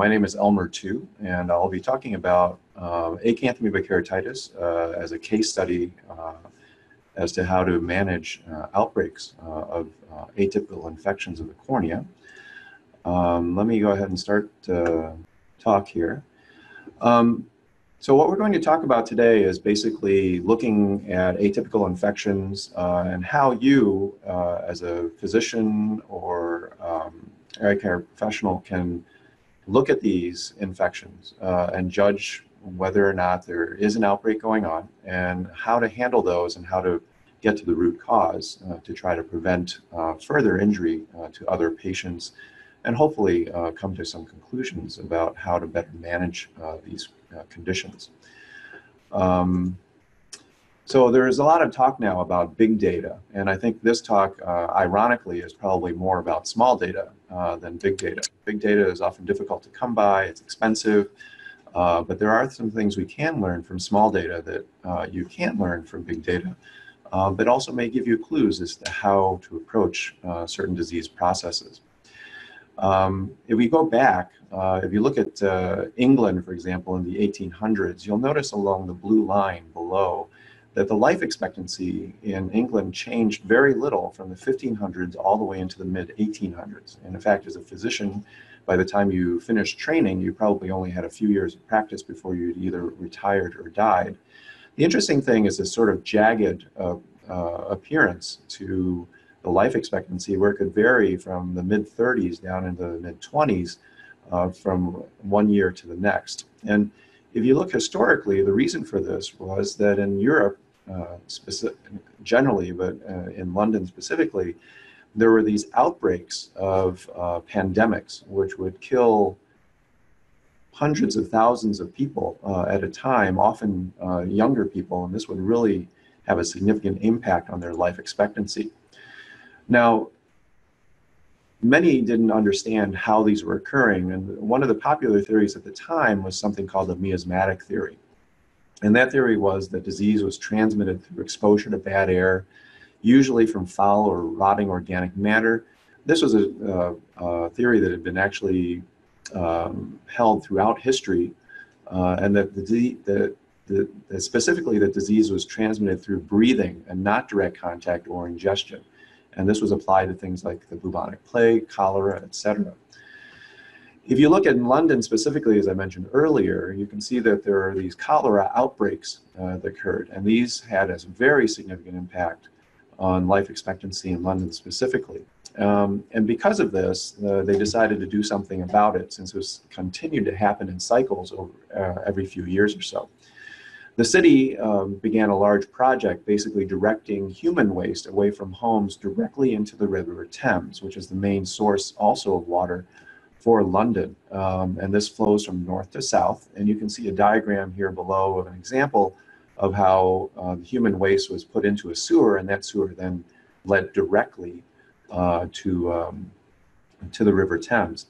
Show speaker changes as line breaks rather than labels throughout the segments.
My name is Elmer Tu, and I'll be talking about uh, acanthamoeba keratitis uh, as a case study uh, as to how to manage uh, outbreaks uh, of uh, atypical infections of the cornea. Um, let me go ahead and start talk here. Um, so what we're going to talk about today is basically looking at atypical infections and how you, as a physician or um, eye care professional, can look at these infections uh, and judge whether or not there is an outbreak going on and how to handle those and how to get to the root cause uh, to try to prevent uh, further injury uh, to other patients and hopefully uh, come to some conclusions about how to better manage uh, these conditions. Um, so there is a lot of talk now about big data, and I think this talk, uh, ironically, is probably more about small data uh, than big data. Big data is often difficult to come by, it's expensive, uh, but there are some things we can learn from small data that uh, you can't learn from big data, uh, but also may give you clues as to how to approach uh, certain disease processes. Um, if we go back, if you look at England, for example, in the 1800s, you'll notice along the blue line below, that the life expectancy in England changed very little from the 1500s all the way into the mid 1800s. And in fact, as a physician, by the time you finished training, you probably only had a few years of practice before you'd either retired or died. The interesting thing is this sort of jagged uh, uh, appearance to the life expectancy where it could vary from the mid 30s down into the mid 20s uh, from one year to the next. And if you look historically, the reason for this was that in Europe, uh, specific, generally, but uh, in London specifically, there were these outbreaks of uh, pandemics which would kill hundreds of thousands of people uh, at a time, often uh, younger people, and this would really have a significant impact on their life expectancy. Now, many didn't understand how these were occurring. And one of the popular theories at the time was something called the miasmatic theory. And that theory was that disease was transmitted through exposure to bad air, usually from foul or rotting organic matter. This was a, a theory that had been actually um, held throughout history, uh, and that the, the, the, specifically that disease was transmitted through breathing and not direct contact or ingestion. And this was applied to things like the bubonic plague, cholera, etc. If you look at London specifically, as I mentioned earlier, you can see that there are these cholera outbreaks uh, that occurred, and these had a very significant impact on life expectancy in London specifically. Um, and because of this, uh, they decided to do something about it since it was continued to happen in cycles over uh, every few years or so. The city um, began a large project basically directing human waste away from homes directly into the River Thames, which is the main source also of water for London. Um, and this flows from north to south. And you can see a diagram here below of an example of how uh, human waste was put into a sewer, and that sewer then led directly uh, to, um, to the River Thames.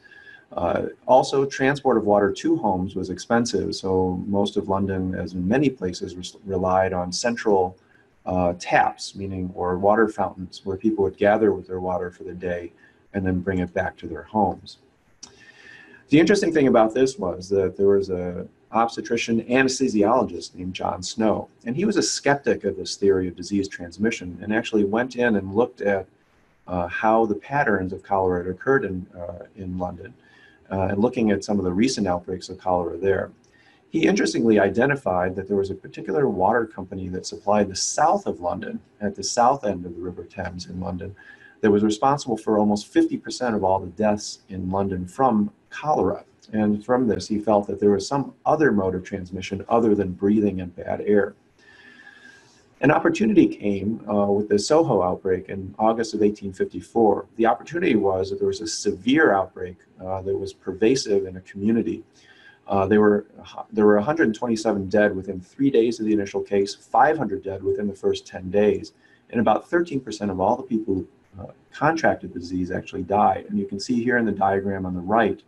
Uh, also, transport of water to homes was expensive, so most of London, as in many places, relied on central uh, taps, meaning or water fountains, where people would gather with their water for the day and then bring it back to their homes. The interesting thing about this was that there was a obstetrician anesthesiologist named John Snow, and he was a skeptic of this theory of disease transmission and actually went in and looked at uh, how the patterns of cholera had occurred in, uh, in London uh, and looking at some of the recent outbreaks of cholera there. He interestingly identified that there was a particular water company that supplied the south of London, at the south end of the River Thames in London, that was responsible for almost 50% of all the deaths in London from cholera. And from this, he felt that there was some other mode of transmission other than breathing in bad air. An opportunity came uh, with the Soho outbreak in August of 1854. The opportunity was that there was a severe outbreak uh, that was pervasive in a community. Uh, there, were, there were 127 dead within three days of the initial case, 500 dead within the first 10 days, and about 13% of all the people who uh, contracted the disease actually died. And you can see here in the diagram on the right,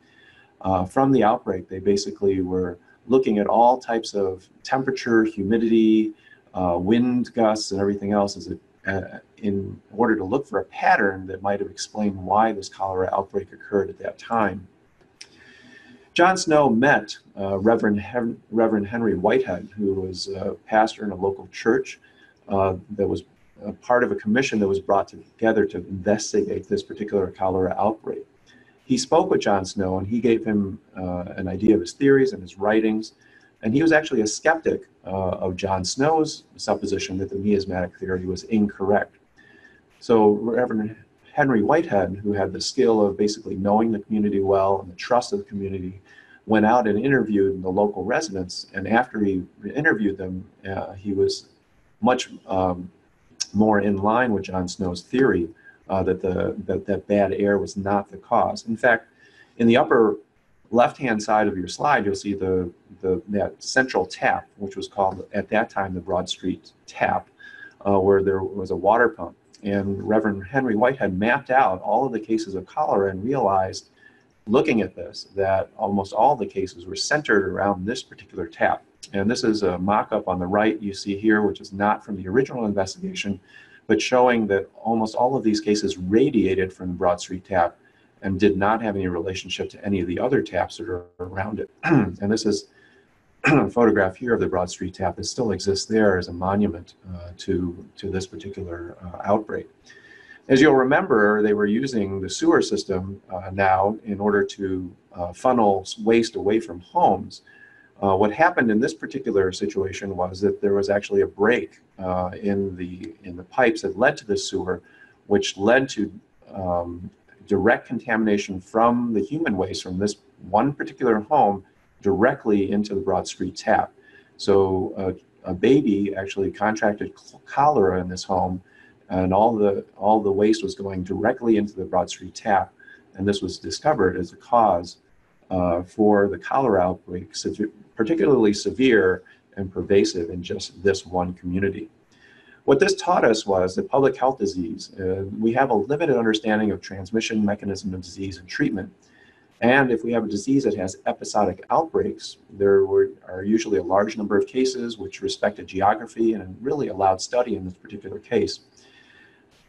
uh, from the outbreak, they basically were looking at all types of temperature, humidity, uh, wind gusts and everything else as a, uh, in order to look for a pattern that might have explained why this cholera outbreak occurred at that time. John Snow met uh, Reverend, Hen- Reverend Henry Whitehead, who was a pastor in a local church uh, that was a part of a commission that was brought together to investigate this particular cholera outbreak. He spoke with John Snow and he gave him uh, an idea of his theories and his writings. And he was actually a skeptic uh, of John Snow's supposition that the miasmatic theory was incorrect. So Reverend Henry Whitehead, who had the skill of basically knowing the community well and the trust of the community, went out and interviewed the local residents. And after he interviewed them, uh, he was much um, more in line with John Snow's theory uh, that the that, that bad air was not the cause. In fact, in the upper left-hand side of your slide, you'll see the, the that central tap, which was called at that time the Broad Street tap, uh, where there was a water pump and Reverend Henry Whitehead mapped out all of the cases of cholera and realized, looking at this, that almost all the cases were centered around this particular tap. And this is a mock-up on the right you see here, which is not from the original investigation, but showing that almost all of these cases radiated from the Broad Street tap and did not have any relationship to any of the other taps that are around it. and this is a photograph here of the Broad Street tap that still exists there as a monument uh, to, to this particular uh, outbreak. As you'll remember, they were using the sewer system uh, now in order to uh, funnel waste away from homes. Uh, what happened in this particular situation was that there was actually a break uh, in, the, in the pipes that led to the sewer, which led to um, direct contamination from the human waste from this one particular home directly into the Broad Street tap. So uh, a baby actually contracted cholera in this home, and all the all the waste was going directly into the Broad Street tap, and this was discovered as a cause uh, for the cholera outbreak, particularly severe and pervasive in just this one community. What this taught us was that public health disease, uh, we have a limited understanding of transmission mechanism of disease and treatment. And if we have a disease that has episodic outbreaks, there were, are usually a large number of cases which respected geography and really allowed study in this particular case.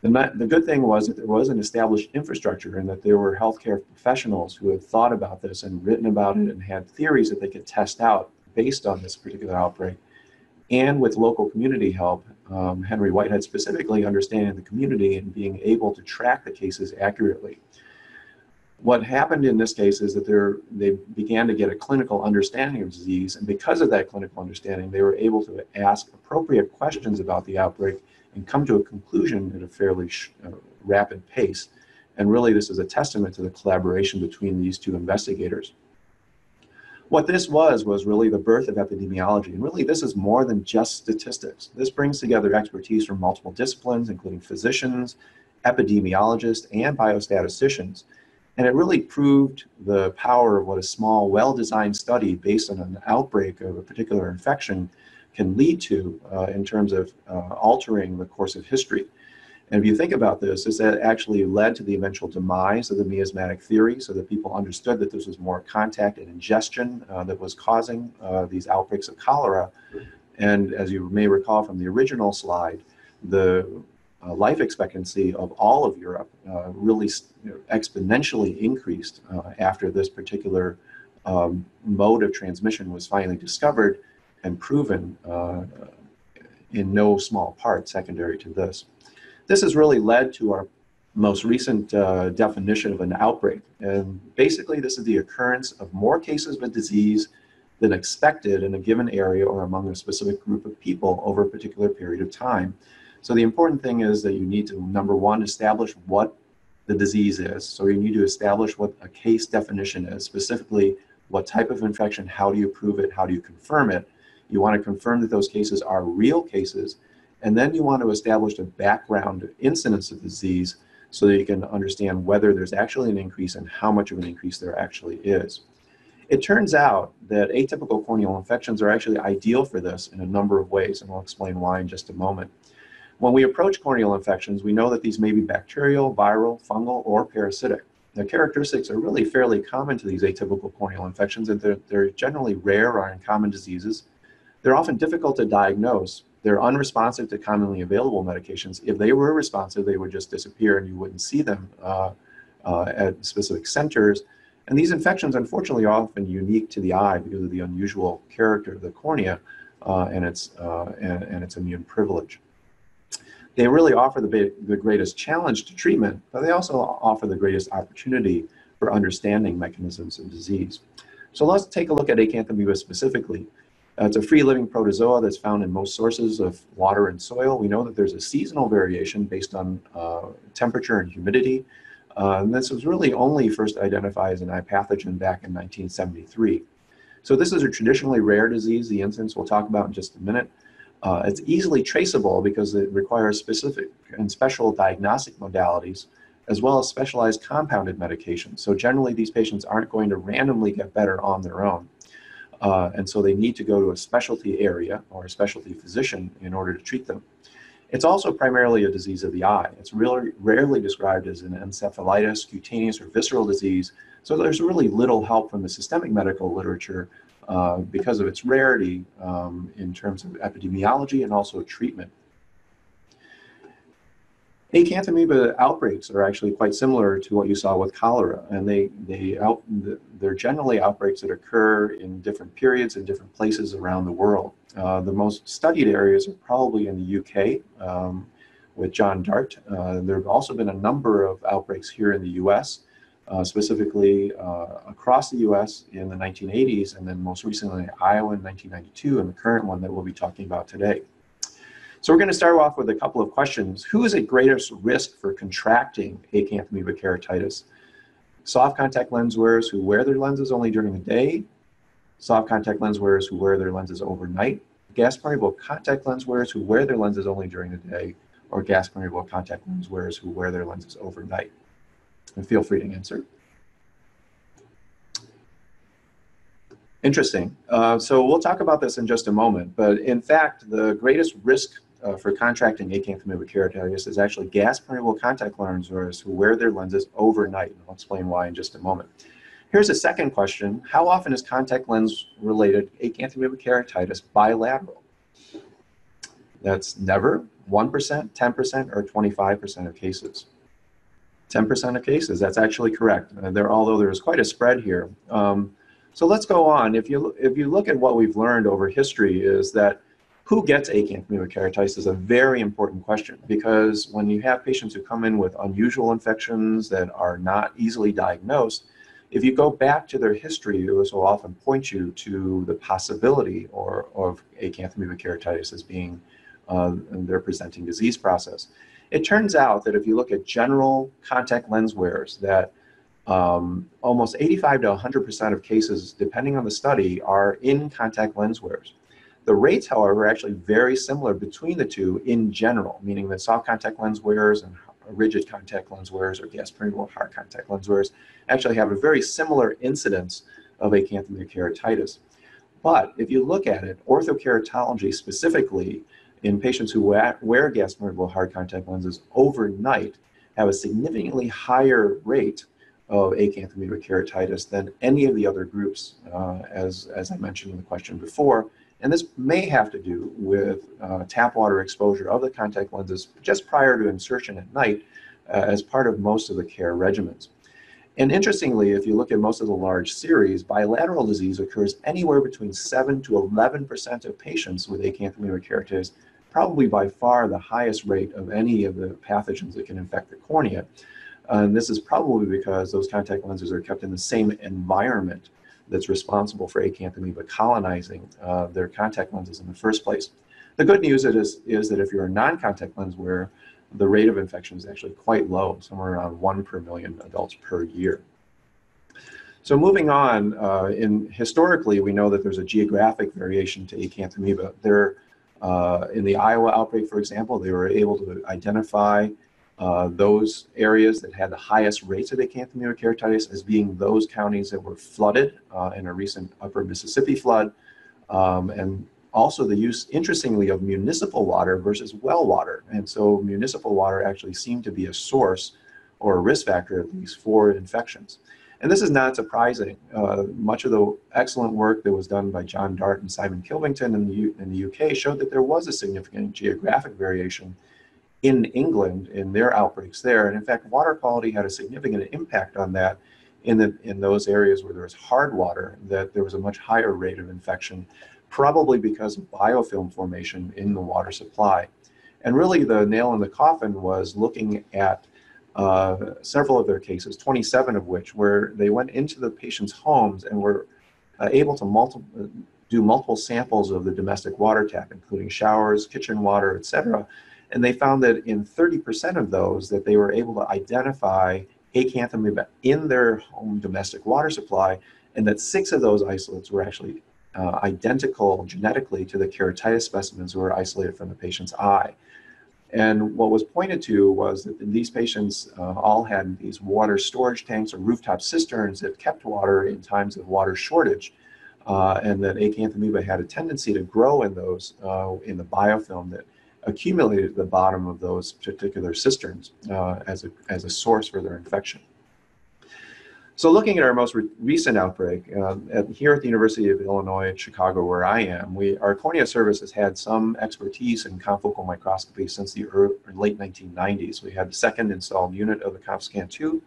The, the good thing was that there was an established infrastructure and that there were healthcare professionals who had thought about this and written about it and had theories that they could test out based on this particular outbreak. And with local community help, um, Henry Whitehead specifically understanding the community and being able to track the cases accurately what happened in this case is that they began to get a clinical understanding of disease, and because of that clinical understanding, they were able to ask appropriate questions about the outbreak and come to a conclusion at a fairly uh, rapid pace. And really, this is a testament to the collaboration between these two investigators. What this was, was really the birth of epidemiology. And really, this is more than just statistics. This brings together expertise from multiple disciplines, including physicians, epidemiologists, and biostatisticians and it really proved the power of what a small, well-designed study based on an outbreak of a particular infection can lead to uh, in terms of uh, altering the course of history. And if you think about this, this actually led to the eventual demise of the miasmatic theory so that people understood that this was more contact and ingestion uh, that was causing uh, these outbreaks of cholera. And as you may recall from the original slide, the uh, life expectancy of all of Europe uh, really you know, exponentially increased uh, after this particular um, mode of transmission was finally discovered and proven uh, in no small part secondary to this. This has really led to our most recent uh, definition of an outbreak. And basically, this is the occurrence of more cases of a disease than expected in a given area or among a specific group of people over a particular period of time. So the important thing is that you need to, number one, establish what the disease is. So you need to establish what a case definition is, specifically what type of infection, how do you prove it, how do you confirm it. You want to confirm that those cases are real cases, and then you want to establish a background incidence of disease so that you can understand whether there's actually an increase and how much of an increase there actually is. It turns out that atypical corneal infections are actually ideal for this in a number of ways, and I'll explain why in just a moment. When we approach corneal infections, we know that these may be bacterial, viral, fungal, or parasitic. The characteristics are really fairly common to these atypical corneal infections, and they're, they're generally rare or uncommon diseases. They're often difficult to diagnose. They're unresponsive to commonly available medications. If they were responsive, they would just disappear and you wouldn't see them uh, uh, at specific centers. And these infections, unfortunately, are often unique to the eye because of the unusual character of the cornea uh, and, its, uh, and, and, its immune privilege. They really offer the, the greatest challenge to treatment, but they also offer the greatest opportunity for understanding mechanisms of disease. So let's take a look at acanthamoeba specifically. Uh, it's a free-living protozoa that's found in most sources of water and soil. We know that there's a seasonal variation based on uh, temperature and humidity. Uh, and this was really only first identified as an eye pathogen back in 1973. So this is a traditionally rare disease, the incidence we'll talk about in just a minute. Uh, it's easily traceable because it requires specific and special diagnostic modalities as well as specialized compounded medications. So generally these patients aren't going to randomly get better on their own. Uh, and so they need to go to a specialty area or a specialty physician in order to treat them. It's also primarily a disease of the eye. It's really rarely described as an encephalitis, cutaneous, or visceral disease. So there's really little help from the systemic medical literature uh, because of its rarity um, in terms of epidemiology and also treatment. Acanthamoeba outbreaks are actually quite similar to what you saw with cholera, and they, they out, they're generally outbreaks that occur in different periods in different places around the world. Uh, the most studied areas are probably in the UK um, with John Dart. Uh, there have also been a number of outbreaks here in the US, uh, specifically uh, across the US in the 1980s, and then most recently Iowa in 1992, and the current one that we'll be talking about today. So we're going to start off with a couple of questions. Who is at greatest risk for contracting acanthamoeba keratitis? Soft contact lens wearers who wear their lenses only during the day, soft contact lens wearers who wear their lenses overnight, gas permeable contact lens wearers who wear their lenses only during the day, or gas permeable contact lens wearers who wear their lenses overnight. And feel free to answer. Interesting. Uh, so we'll talk about this in just a moment, but in fact, the greatest risk uh, for contracting acanthamoeba keratitis is actually gas permeable contact lens wearers who wear their lenses overnight. And I'll explain why in just a moment. Here's a second question. How often is contact lens related acanthamoeba keratitis bilateral? That's never, 1%, 10%, or 25% of cases. 10% of cases, that's actually correct. Uh, there, although there is quite a spread here. Um, so let's go on. If you, if you look at what we've learned over history is that who gets acanthamoeba keratitis is a very important question because when you have patients who come in with unusual infections that are not easily diagnosed, if you go back to their history, this will often point you to the possibility or of acanthamoeba keratitis as being uh, their presenting disease process. It turns out that if you look at general contact lens wearers, that um, almost 85 to 100% of cases, depending on the study, are in contact lens wearers. The rates, however, are actually very similar between the two in general, meaning that soft contact lens wearers and rigid contact lens wearers or gas permeable hard contact lens wearers actually have a very similar incidence of acanthamoeba keratitis. But if you look at it, orthokeratology specifically in patients who wear gas permeable hard contact lenses overnight have a significantly higher rate of acanthamoeba keratitis than any of the other groups, uh, as, as I mentioned in the question before, and this may have to do with uh, tap water exposure of the contact lenses just prior to insertion at night uh, as part of most of the care regimens. And interestingly, if you look at most of the large series, bilateral disease occurs anywhere between 7 to 11% of patients with acanthamoeba keratitis, probably by far the highest rate of any of the pathogens that can infect the cornea. And this is probably because those contact lenses are kept in the same environment that's responsible for acanthamoeba colonizing uh, their contact lenses in the first place. The good news is, is that if you're a non-contact lens wearer, the rate of infection is actually quite low, somewhere around one per million adults per year. So moving on, uh, in historically, we know that there's a geographic variation to acanthamoeba. There, uh, in the Iowa outbreak, for example, they were able to identify uh, those areas that had the highest rates of acanthamoeba keratitis as being those counties that were flooded uh, in a recent upper Mississippi flood. Um, and also the use, interestingly, of municipal water versus well water. And so municipal water actually seemed to be a source or a risk factor, at least, for infections. And this is not surprising. Uh, much of the excellent work that was done by John Dart and Simon Kilvington in the, U in the UK showed that there was a significant geographic variation in England in their outbreaks there. And in fact, water quality had a significant impact on that in, the, in those areas where there was hard water that there was a much higher rate of infection, probably because of biofilm formation in the water supply. And really the nail in the coffin was looking at uh, several of their cases, 27 of which, where they went into the patient's homes and were uh, able to multi- do multiple samples of the domestic water tap, including showers, kitchen water, etc. And they found that in 30% of those that they were able to identify acanthamoeba in their home domestic water supply, and that six of those isolates were actually uh, identical genetically to the keratitis specimens who were isolated from the patient's eye. And what was pointed to was that these patients uh, all had these water storage tanks or rooftop cisterns that kept water in times of water shortage. Uh, and that acanthamoeba had a tendency to grow in those, uh, in the biofilm that accumulated at the bottom of those particular cisterns uh, as, a, as a source for their infection. So looking at our most re recent outbreak, uh, at, here at the University of Illinois at Chicago, where I am, we, our cornea service has had some expertise in confocal microscopy since the early, late 1990s. We had the second installed unit of the ConfoScan 2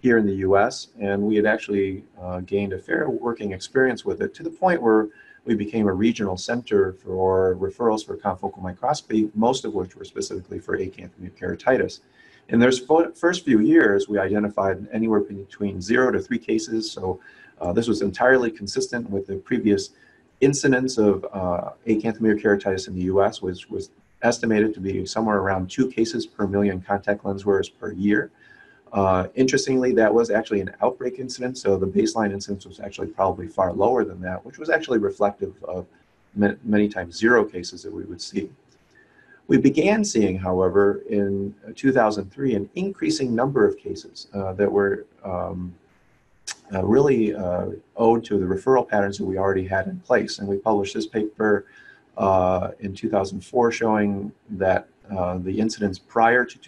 here in the US, and we had actually uh, gained a fair working experience with it to the point where we became a regional center for referrals for confocal microscopy, most of which were specifically for acanthamoeba keratitis. In those first few years, we identified anywhere between zero to three cases. So uh, this was entirely consistent with the previous incidence of uh, keratitis in the US, which was estimated to be somewhere around two cases per million contact lens wearers per year. Uh, interestingly, that was actually an outbreak incidence, so the baseline incidence was actually probably far lower than that, which was actually reflective of many times zero cases that we would see. We began seeing, however, in 2003, an increasing number of cases uh, that were um, uh, really uh, owed to the referral patterns that we already had in place. And we published this paper uh, in 2004 showing that uh, the incidence prior to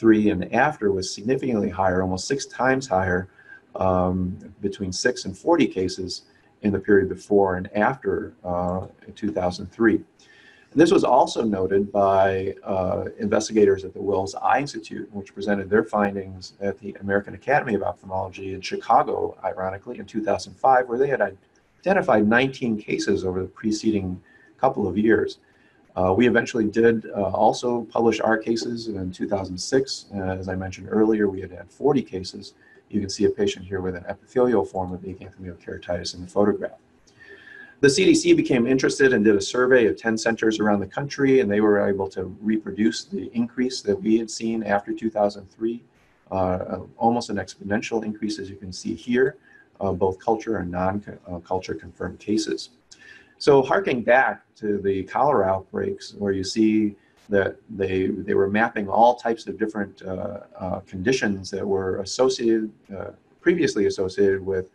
2003 and after was significantly higher, almost six times higher, um, between six and 40 cases in the period before and after uh, 2003. And this was also noted by uh, investigators at the Wills Eye Institute, which presented their findings at the American Academy of Ophthalmology in Chicago, ironically, in 2005, where they had identified 19 cases over the preceding couple of years. Uh, we eventually did uh, also publish our cases in 2006. Uh, as I mentioned earlier, we had had 40 cases. You can see a patient here with an epithelial form of acanthamoeba keratitis in the photograph. The CDC became interested and did a survey of 10 centers around the country, and they were able to reproduce the increase that we had seen after 2003, uh, almost an exponential increase, as you can see here, uh, both culture and non-culture confirmed cases. So harking back to the cholera outbreaks, where you see that they, they were mapping all types of different uh, uh conditions that were associated, uh, previously associated with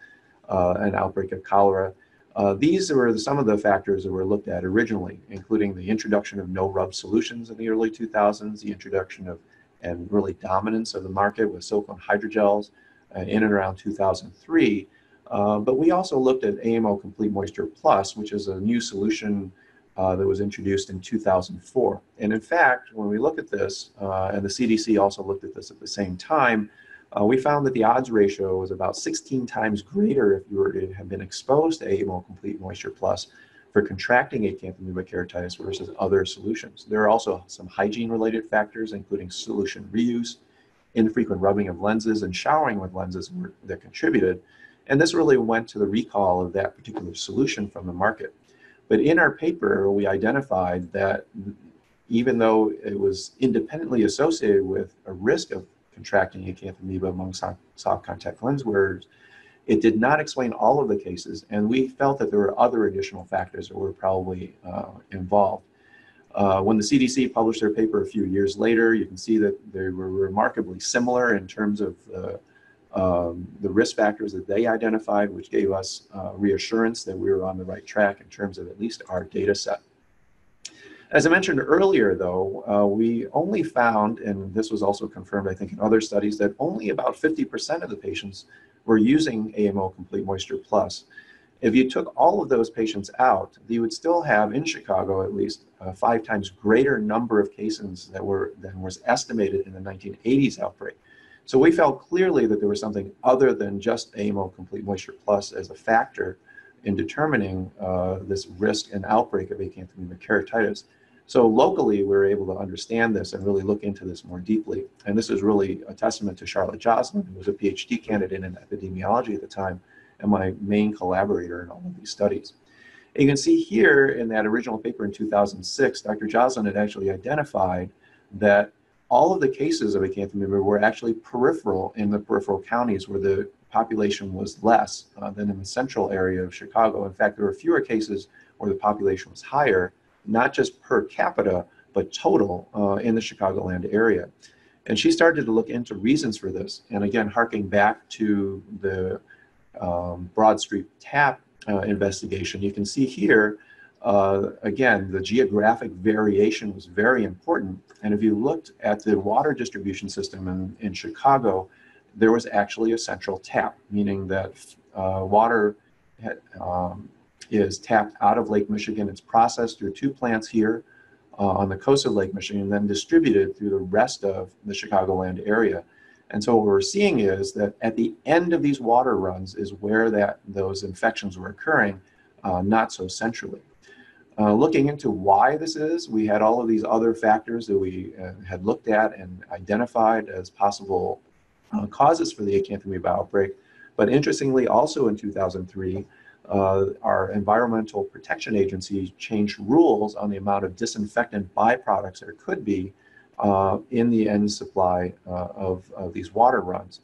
uh, an outbreak of cholera, uh, these were some of the factors that were looked at originally, including the introduction of no-rub solutions in the early 2000s, the introduction of and really dominance of the market with silicone hydrogels uh, in and around 2003. Uh, but we also looked at AMO Complete Moisture Plus, which is a new solution uh, that was introduced in 2004. And in fact, when we look at this, uh, and the CDC also looked at this at the same time, uh, we found that the odds ratio was about 16 times greater if you were to have been exposed to AMO Complete Moisture Plus for contracting acanthamoeba keratitis versus other solutions. There are also some hygiene-related factors, including solution reuse, infrequent rubbing of lenses, and showering with lenses that contributed. And this really went to the recall of that particular solution from the market. But in our paper, we identified that even though it was independently associated with a risk of contracting acanthamoeba among soft contact lens wearers. It did not explain all of the cases, and we felt that there were other additional factors that were probably uh, involved. Uh, when the CDC published their paper a few years later, you can see that they were remarkably similar in terms of the, um, the risk factors that they identified, which gave us uh, reassurance that we were on the right track in terms of at least our data set. As I mentioned earlier, though, uh, we only found, and this was also confirmed, I think, in other studies, that only about 50% of the patients were using AMO Complete Moisture Plus. If you took all of those patients out, you would still have, in Chicago at least, a five times greater number of cases that were than was estimated in the 1980s outbreak. So we felt clearly that there was something other than just AMO Complete Moisture Plus as a factor in determining uh, this risk and outbreak of acanthamoeba keratitis. So locally, we were able to understand this and really look into this more deeply. And this is really a testament to Charlotte Joslin, who was a PhD candidate in epidemiology at the time, and my main collaborator in all of these studies. And you can see here in that original paper in 2006, Dr. Joslin had actually identified that all of the cases of acanthamoeba were actually peripheral in the peripheral counties where the population was less uh, than in the central area of Chicago. In fact, there were fewer cases where the population was higher, not just per capita, but total uh, in the Chicagoland area. And she started to look into reasons for this. And again, harking back to the um, Broad Street TAP uh, investigation, you can see here, uh, again, the geographic variation was very important. And if you looked at the water distribution system in, in Chicago, there was actually a central tap, meaning that uh, water had, um, is tapped out of Lake Michigan. It's processed through two plants here uh, on the coast of Lake Michigan, and then distributed through the rest of the Chicagoland area. And so what we're seeing is that at the end of these water runs is where that those infections were occurring, uh, not so centrally. Uh, looking into why this is, we had all of these other factors that we uh, had looked at and identified as possible uh, causes for the acanthamoeba outbreak. But interestingly, also in 2003, uh, our Environmental Protection Agency changed rules on the amount of disinfectant byproducts there could be uh, in the end supply uh, of, of, these water runs.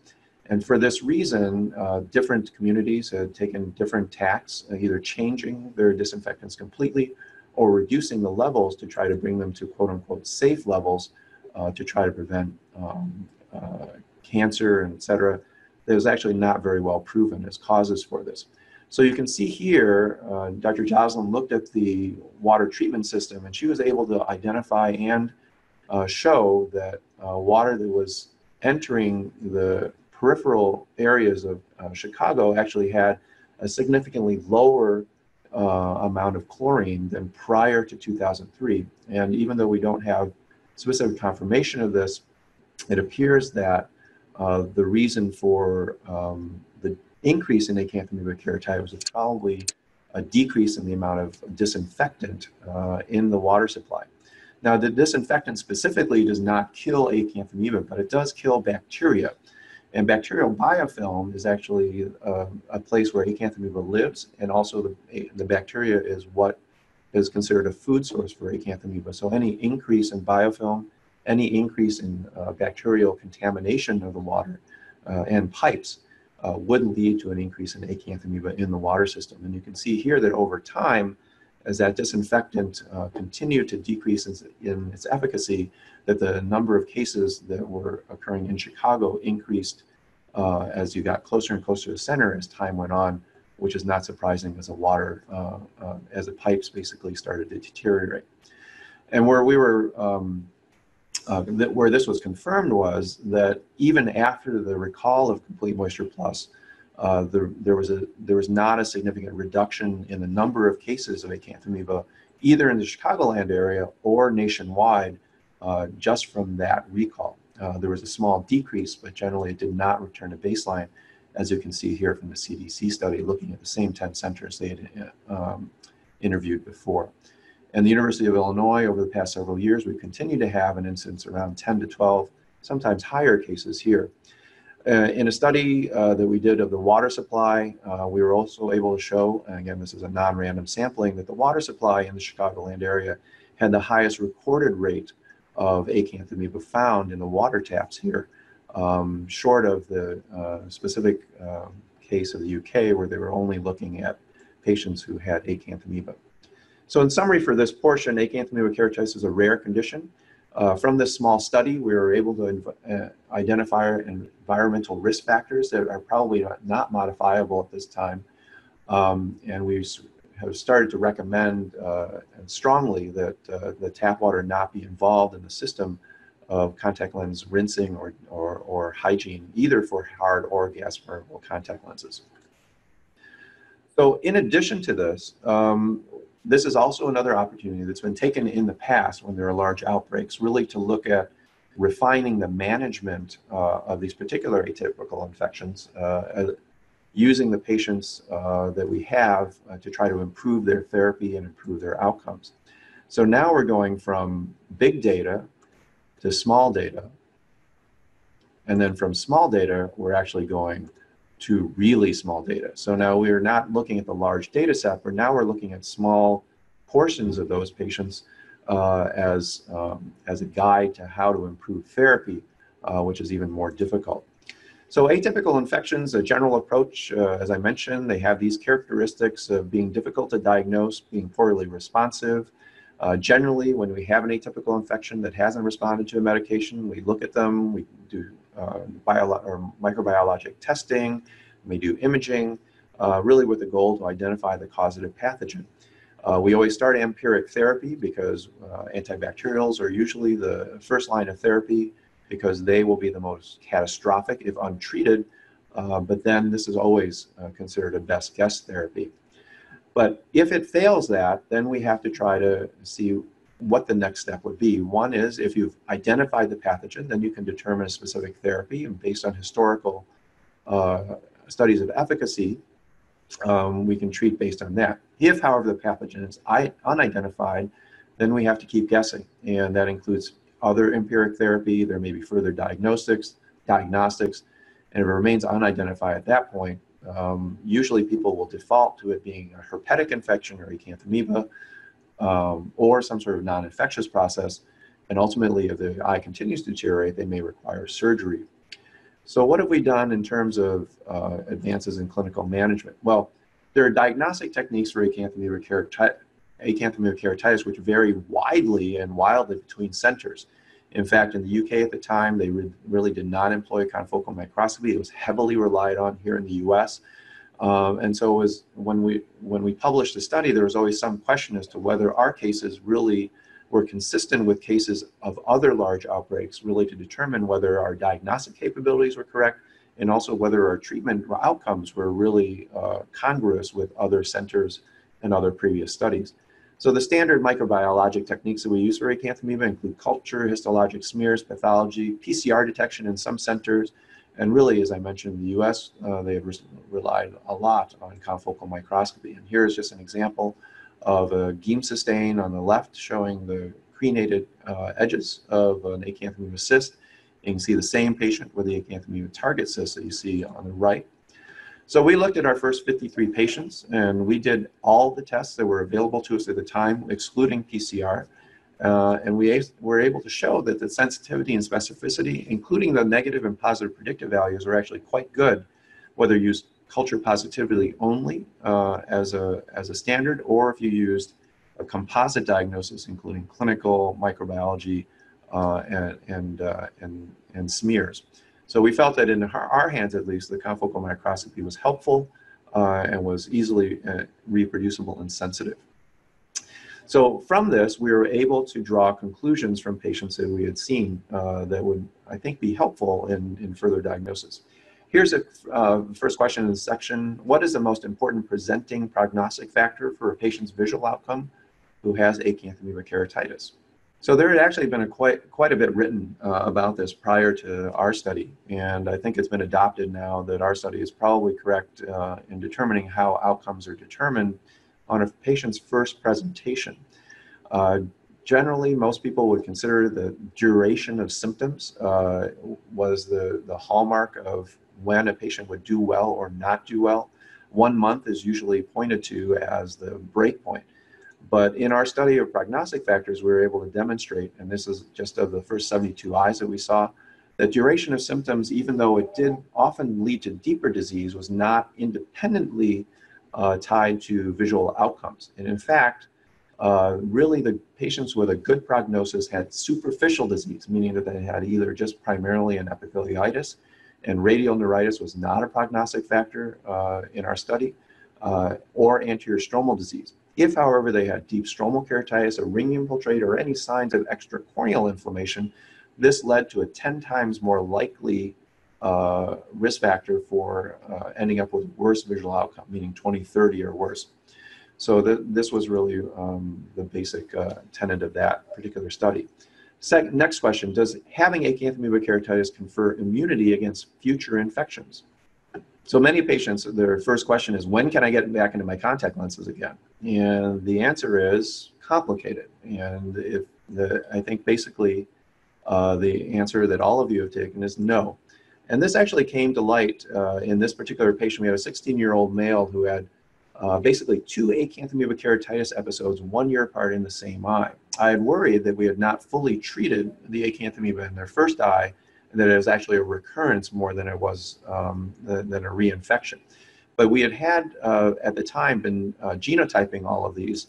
And for this reason, uh, different communities had taken different tacks, uh, either changing their disinfectants completely or reducing the levels to try to bring them to quote unquote safe levels uh, to try to prevent um, uh, cancer and et cetera. That was actually not very well proven as causes for this. So you can see here, uh, Dr. Joslin looked at the water treatment system and she was able to identify and uh, show that water that was entering the peripheral areas of uh, Chicago actually had a significantly lower uh, amount of chlorine than prior to 2003. And even though we don't have specific confirmation of this, it appears that uh, the reason for um, the increase in acanthamoeba keratitis was probably a decrease in the amount of disinfectant uh, in the water supply. Now, the disinfectant specifically does not kill acanthamoeba, but it does kill bacteria. And bacterial biofilm is actually uh, a place where acanthamoeba lives, and also the, the bacteria is what is considered a food source for acanthamoeba. So any increase in biofilm, any increase in uh, bacterial contamination of the water uh, and pipes uh, would lead to an increase in acanthamoeba in the water system. And you can see here that over time, as that disinfectant uh, continued to decrease in, in, its efficacy, that the number of cases that were occurring in Chicago increased uh, as you got closer and closer to the center as time went on, which is not surprising as the water, uh, uh as the pipes basically started to deteriorate. And where we were, um, uh, where this was confirmed was that even after the recall of Complete Moisture Plus, uh, the, there was a there was not a significant reduction in the number of cases of acanthamoeba, either in the Chicagoland area or nationwide, uh, just from that recall. Uh, there was a small decrease, but generally it did not return to baseline, as you can see here from the CDC study, looking at the same 10 centers they had um, interviewed before. And the University of Illinois, over the past several years, we've continued to have an incidence around 10 to 12, sometimes higher cases here. Uh, in a study uh, that we did of the water supply, uh, we were also able to show, again, this is a non-random sampling, that the water supply in the Chicagoland area had the highest recorded rate of acanthamoeba found in the water taps here, um, short of the uh, specific um, case of the UK where they were only looking at patients who had acanthamoeba. So in summary for this portion, acanthamoeba keratitis is a rare condition. Uh, from this small study, we were able to uh, identify environmental risk factors that are probably not modifiable at this time. Um, and we have started to recommend uh, strongly that uh, the tap water not be involved in the system of contact lens rinsing or, or, or hygiene, either for hard or gas permeable contact lenses. So in addition to this, um, this is also another opportunity that's been taken in the past when there are large outbreaks, really to look at refining the management uh, of these particular atypical infections uh, using the patients uh, that we have uh, to try to improve their therapy and improve their outcomes. So now we're going from big data to small data. And then from small data, we're actually going to really small data. So now we're not looking at the large data set, but now we're looking at small portions of those patients uh, as, um, as a guide to how to improve therapy, uh, which is even more difficult. So atypical infections, a general approach, uh, as I mentioned, they have these characteristics of being difficult to diagnose, being poorly responsive. Uh, generally, when we have an atypical infection that hasn't responded to a medication, we look at them, we do uh, or microbiologic testing, we do imaging, uh, really with the goal to identify the causative pathogen. Uh, we always start empiric therapy because uh, antibacterials are usually the first line of therapy because they will be the most catastrophic if untreated. Uh, but then this is always uh, considered a best guess therapy. But if it fails that, then we have to try to see what the next step would be. One is if you've identified the pathogen, then you can determine a specific therapy, and based on historical uh, studies of efficacy, um, we can treat based on that. If, however, the pathogen is unidentified, then we have to keep guessing, and that includes other empiric therapy. There may be further diagnostics, diagnostics, and if it remains unidentified at that point, um, usually people will default to it being a herpetic infection or acanthamoeba um, or some sort of non-infectious process. And ultimately, if the eye continues to deteriorate, they may require surgery. So what have we done in terms of uh, advances in clinical management? Well, there are diagnostic techniques for acanthamoeba acanthamoeba keratitis, which vary widely and wildly between centers. In fact, in the UK at the time, they re- really did not employ confocal microscopy. It was heavily relied on here in the US. Um, and so it was when we when we published the study, there was always some question as to whether our cases really were consistent with cases of other large outbreaks, really to determine whether our diagnostic capabilities were correct and also whether our treatment outcomes were really uh, congruous with other centers and other previous studies. So the standard microbiologic techniques that we use for acanthamoeba include culture, histologic smears, pathology, PCR detection in some centers, and really, as I mentioned, in the US, uh, they have re relied a lot on confocal microscopy. And here is just an example of a Giemsa stain on the left showing the crenated uh, edges of an acanthamoeba cyst. You can see the same patient with the acanthamoeba target cyst that you see on the right. So we looked at our first 53 patients and we did all the tests that were available to us at the time, excluding PCR. Uh, and we were able to show that the sensitivity and specificity, including the negative and positive predictive values, are actually quite good, whether used culture positivity only uh, as, a, as a standard, or if you used a composite diagnosis, including clinical, microbiology, uh, and, and, uh, and, and smears. So we felt that in our hands, at least, the confocal microscopy was helpful uh, and was easily uh, reproducible and sensitive. So from this, we were able to draw conclusions from patients that we had seen uh, that would, I think, be helpful in, in further diagnosis. Here's a uh, first question in the section. What is the most important presenting prognostic factor for a patient's visual outcome who has acanthamoeba keratitis? So there had actually been a quite quite a bit written uh, about this prior to our study, and I think it's been adopted now that our study is probably correct uh, in determining how outcomes are determined on a patient's first presentation. Uh, generally, most people would consider the duration of symptoms uh, was the, the hallmark of when a patient would do well or not do well. One month is usually pointed to as the break point. But in our study of prognostic factors, we were able to demonstrate, and this is just of the first 72 eyes that we saw, that duration of symptoms, even though it did often lead to deeper disease, was not independently uh, tied to visual outcomes. And in fact, uh, really the patients with a good prognosis had superficial disease, meaning that they had either just primarily an epitheliitis, and radial neuritis was not a prognostic factor uh, in our study, uh, or anterior stromal disease. If, however, they had deep stromal keratitis, a ring infiltrate, or any signs of extracorneal inflammation, this led to a 10 times more likely uh, risk factor for uh, ending up with worse visual outcome, meaning 2030 or worse. So th this was really um, the basic uh, tenet of that particular study. Next question, does having acanthamoeba keratitis confer immunity against future infections? So many patients, their first question is, when can I get back into my contact lenses again? And the answer is complicated. And if the, I think basically uh, the answer that all of you have taken is no. And this actually came to light uh, in this particular patient. We had a 16-year-old male who had uh, basically two acanthamoeba keratitis episodes one year apart in the same eye. I had worried that we had not fully treated the acanthamoeba in their first eye and that it was actually a recurrence more than it was um, than, a reinfection. But we had had, uh, at the time, been uh, genotyping all of these.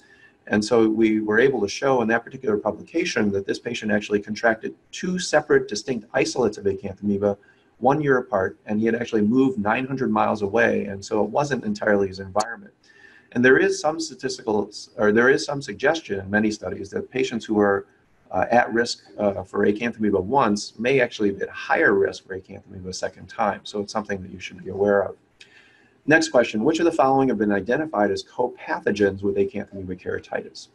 And so we were able to show in that particular publication that this patient actually contracted two separate distinct isolates of acanthamoeba one year apart, and he had actually moved 900 miles away, and so it wasn't entirely his environment. And there is some statistical, or there is some suggestion in many studies that patients who are uh, at risk uh, for acanthamoeba once may actually be at higher risk for acanthamoeba a second time. So it's something that you should be aware of. Next question, which of the following have been identified as co-pathogens with acanthamoeba keratitis?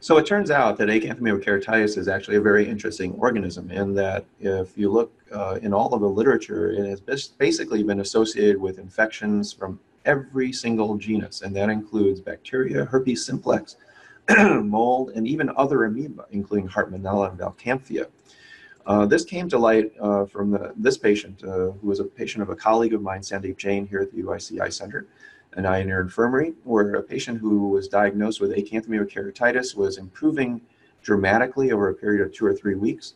So it turns out that acanthamoeba keratitis is actually a very interesting organism in that if you look uh, in all of the literature, it has basically been associated with infections from every single genus, and that includes bacteria, herpes simplex, mold, and even other amoeba, including Hartmannella and Vahlkampfia. Uh, this came to light uh, from the, this patient, uh, who was a patient of a colleague of mine, Sandeep Jain, here at the UIC Eye Center, an eye and ear infirmary, where a patient who was diagnosed with acanthamoeba keratitis was improving dramatically over a period of two or three weeks.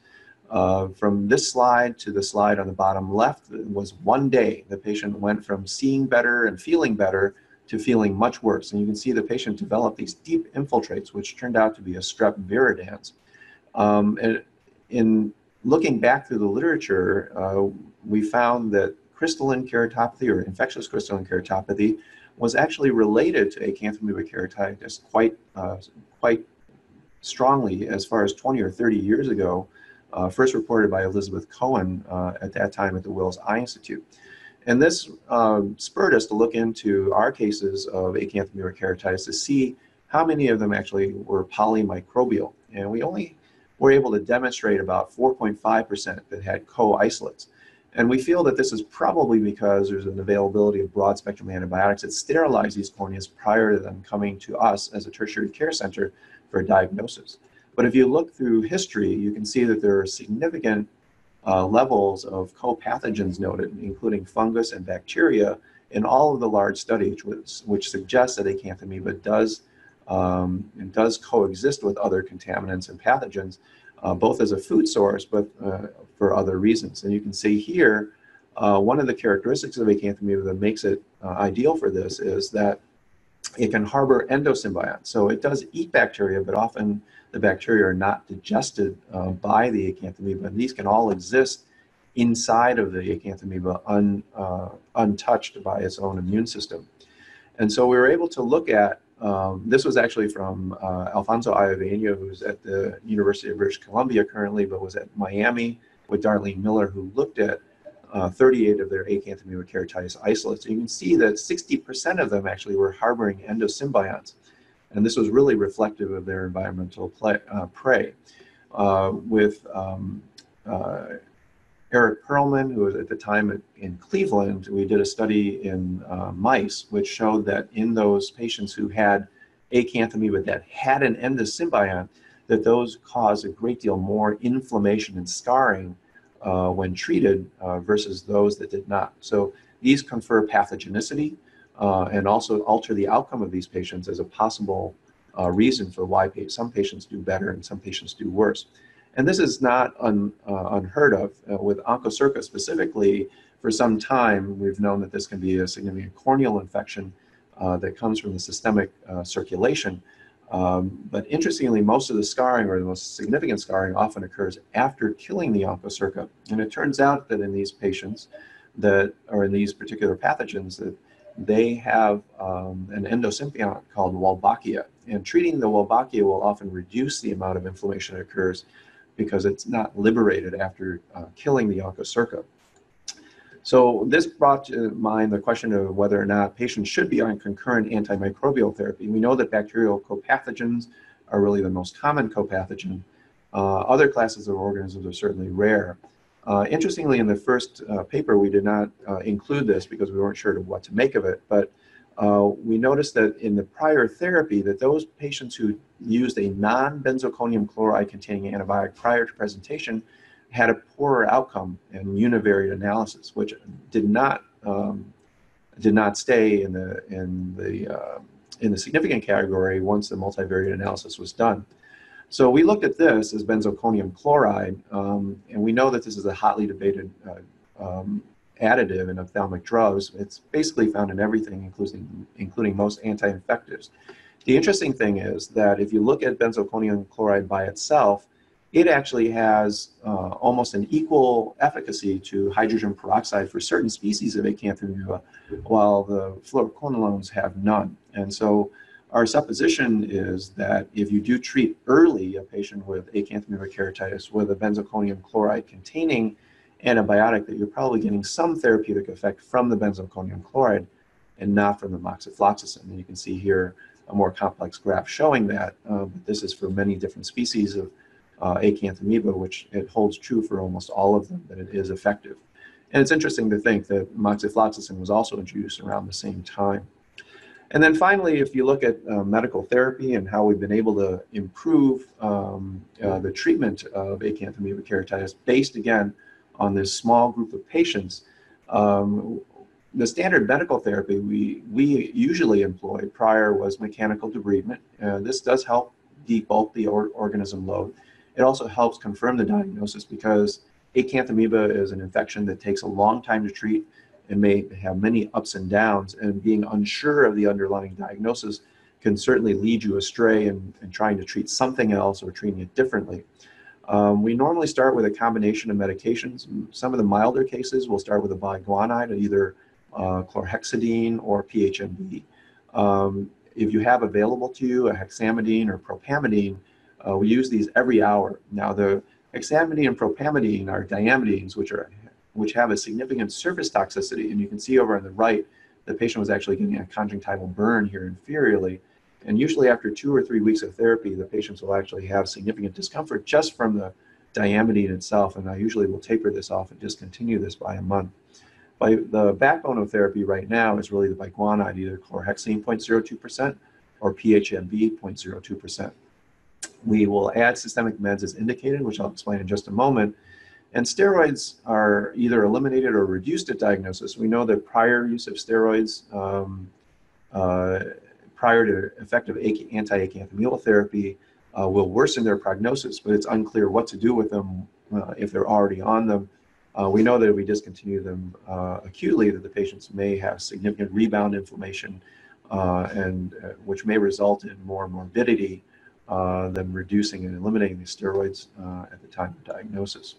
Uh, from this slide to the slide on the bottom left was one day. The patient went from seeing better and feeling better to feeling much worse. And you can see the patient developed these deep infiltrates, which turned out to be a strep viridans. Um, and in looking back through the literature, uh, we found that crystalline keratopathy or infectious crystalline keratopathy was actually related to acanthamoeba keratitis quite, uh, quite strongly as far as 20 or 30 years ago uh, first reported by Elizabeth Cohen uh, at that time at the Wills Eye Institute. And this um, spurred us to look into our cases of acanthamoeba keratitis to see how many of them actually were polymicrobial. And we only were able to demonstrate about 4.5% that had co-isolates. And we feel that this is probably because there's an availability of broad spectrum antibiotics that sterilize these corneas prior to them coming to us as a tertiary care center for diagnosis. But if you look through history, you can see that there are significant uh, levels of co-pathogens noted, including fungus and bacteria, in all of the large studies, which, which suggests that acanthamoeba does, um, does coexist with other contaminants and pathogens, uh, both as a food source, but uh, for other reasons. And you can see here, uh, one of the characteristics of acanthamoeba that makes it uh, ideal for this is that it can harbor endosymbionts. So it does eat bacteria, but often the bacteria are not digested uh, by the acanthamoeba. And these can all exist inside of the acanthamoeba un, uh, untouched by its own immune system. And so we were able to look at, um, this was actually from uh, Alfonso Iovieno, who's at the University of British Columbia currently, but was at Miami with Darlene Miller, who looked at uh, 38 of their acanthamoeba keratitis isolates. And you can see that 60% of them actually were harboring endosymbionts. And this was really reflective of their environmental play, uh, prey. Uh, with um, uh, Eric Pearlman, who was at the time in Cleveland, we did a study in uh, mice, which showed that in those patients who had acanthamoeba that had an endosymbiont, that those cause a great deal more inflammation and scarring uh, when treated uh, versus those that did not. So these confer pathogenicity uh, and also alter the outcome of these patients as a possible uh, reason for why some patients do better and some patients do worse. And this is not un, uh, unheard of. Uh, with onchocerca specifically, for some time, we've known that this can be a significant corneal infection that comes from the systemic circulation. Um, but interestingly, most of the scarring or the most significant scarring often occurs after killing the onchocerca. And it turns out that in these patients that or in these particular pathogens that they have um, an endosymbiont called Wolbachia. And treating the Wolbachia will often reduce the amount of inflammation that occurs because it's not liberated after uh, killing the onchocerca. So this brought to mind the question of whether or not patients should be on concurrent antimicrobial therapy. We know that bacterial copathogens are really the most common copathogen, Uh, other classes of organisms are certainly rare. Uh, interestingly, in the first uh, paper, we did not uh, include this because we weren't sure what to make of it, but uh, we noticed that in the prior therapy that those patients who used a non-benzalkonium chloride containing antibiotic prior to presentation had a poorer outcome in univariate analysis, which did not um, did not stay in the in the uh, in the significant category once the multivariate analysis was done. So we looked at this as benzalkonium chloride, um, and we know that this is a hotly debated uh, um, additive in ophthalmic drugs. It's basically found in everything, including, including most anti-infectives. The interesting thing is that if you look at benzalkonium chloride by itself, it actually has uh, almost an equal efficacy to hydrogen peroxide for certain species of Acanthamoeba, while the fluoroquinolones have none. And so our supposition is that if you do treat early a patient with acanthamoeba keratitis with a benzalkonium chloride containing antibiotic, that you're probably getting some therapeutic effect from the benzalkonium chloride and not from the moxifloxacin. And you can see here a more complex graph showing that. Uh, but this is for many different species of uh, acanthamoeba, which it holds true for almost all of them, that it is effective. And it's interesting to think that moxifloxacin was also introduced around the same time. And then finally, if you look at uh, medical therapy and how we've been able to improve um, uh, the treatment of acanthamoeba keratitis based again on this small group of patients, um, the standard medical therapy we, we usually employed prior was mechanical debridement. Uh, this does help debulk the or organism load. It also helps confirm the diagnosis because acanthamoeba is an infection that takes a long time to treat and may have many ups and downs. And being unsure of the underlying diagnosis can certainly lead you astray in, in trying to treat something else or treating it differently. Um, we normally start with a combination of medications. Some of the milder cases will start with a biguanide, either uh, chlorhexidine or PHMB. Um, if you have available to you a hexamidine or propamidine, uh, we use these every hour. Now, the hexamidine and propamidine are diamidines, which are which have a significant surface toxicity. And you can see over on the right, the patient was actually getting a conjunctival burn here inferiorly. And usually after two or three weeks of therapy, the patients will actually have significant discomfort just from the diamidine itself. And I usually will taper this off and discontinue this by a month. By the backbone of therapy right now is really the biguanide, either chlorhexidine 0.02% or PHMB 0.02%. We will add systemic meds as indicated, which I'll explain in just a moment. And steroids are either eliminated or reduced at diagnosis. We know that prior use of steroids um, uh, prior to effective anti-acanthamoeba therapy uh, will worsen their prognosis, but it's unclear what to do with them uh, if they're already on them. Uh, we know that if we discontinue them uh, acutely, that the patients may have significant rebound inflammation, uh, and which may result in more morbidity than reducing and eliminating the steroids at the time of diagnosis.